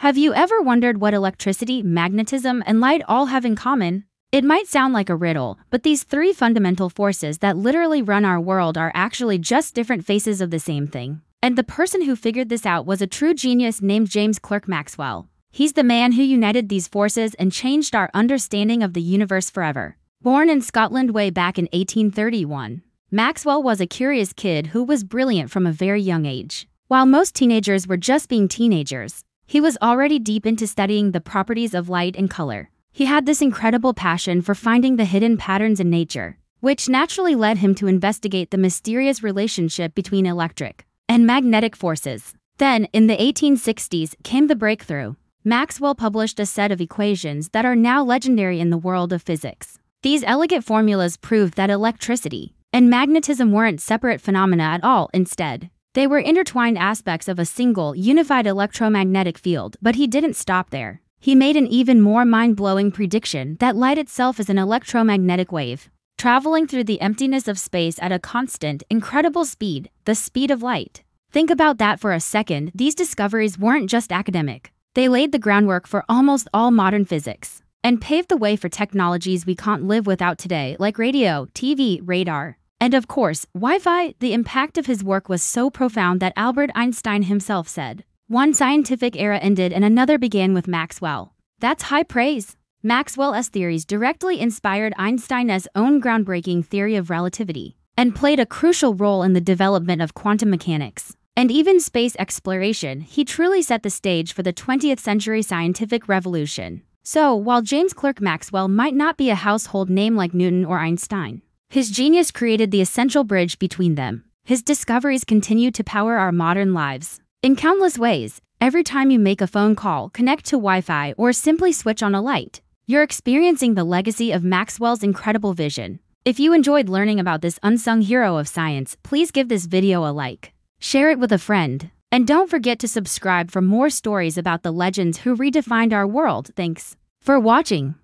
Have you ever wondered what electricity, magnetism, and light all have in common? It might sound like a riddle, but these three fundamental forces that literally run our world are actually just different faces of the same thing. And the person who figured this out was a true genius named James Clerk Maxwell. He's the man who united these forces and changed our understanding of the universe forever. Born in Scotland way back in 1831, Maxwell was a curious kid who was brilliant from a very young age. While most teenagers were just being teenagers, he was already deep into studying the properties of light and color. He had this incredible passion for finding the hidden patterns in nature, which naturally led him to investigate the mysterious relationship between electric and magnetic forces. Then, in the 1860s, came the breakthrough. Maxwell published a set of equations that are now legendary in the world of physics. These elegant formulas proved that electricity and magnetism weren't separate phenomena at all, instead, they were intertwined aspects of a single, unified electromagnetic field, but he didn't stop there. He made an even more mind blowing prediction that light itself is an electromagnetic wave, traveling through the emptiness of space at a constant, incredible speed, the speed of light. Think about that for a second. These discoveries weren't just academic, they laid the groundwork for almost all modern physics and paved the way for technologies we can't live without today, like radio, TV, radar, and of course, Wi Fi, the impact of his work was so profound that Albert Einstein himself said, One scientific era ended and another began with Maxwell. That's high praise. Maxwell's theories directly inspired Einstein's own groundbreaking theory of relativity and played a crucial role in the development of quantum mechanics. And even space exploration, he truly set the stage for the 20th century scientific revolution. So, while James Clerk Maxwell might not be a household name like Newton or Einstein, his genius created the essential bridge between them. His discoveries continue to power our modern lives. In countless ways, every time you make a phone call, connect to Wi Fi, or simply switch on a light, you're experiencing the legacy of Maxwell's incredible vision. If you enjoyed learning about this unsung hero of science, please give this video a like, share it with a friend, and don't forget to subscribe for more stories about the legends who redefined our world. Thanks for watching.